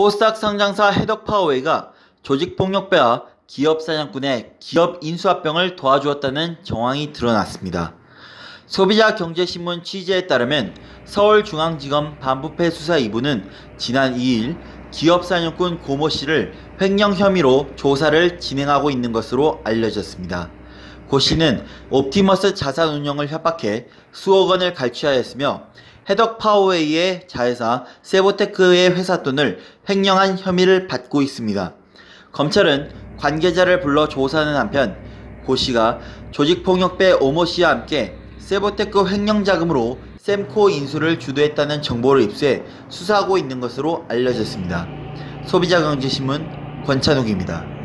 코스닥 상장사 해덕 파워웨이가 조직폭력배와 기업 사냥꾼의 기업 인수합병을 도와주었다는 정황이 드러났습니다. 소비자경제신문 취재에 따르면 서울중앙지검 반부패 수사 2부는 지난 2일 기업 사냥꾼 고모 씨를 횡령 혐의로 조사를 진행하고 있는 것으로 알려졌습니다. 고 씨는 옵티머스 자산운용을 협박해 수억 원을 갈취하였으며 해덕 파워웨이의 자회사 세보테크의 회사 돈을 횡령한 혐의를 받고 있습니다. 검찰은 관계자를 불러 조사하는 한편 고 씨가 조직폭력배 오모 씨와 함께 세보테크 횡령 자금으로 샘코 인수를 주도했다는 정보를 입수해 수사하고 있는 것으로 알려졌습니다. 소비자경제신문 권찬욱입니다.